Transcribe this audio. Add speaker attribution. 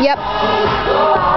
Speaker 1: Yep.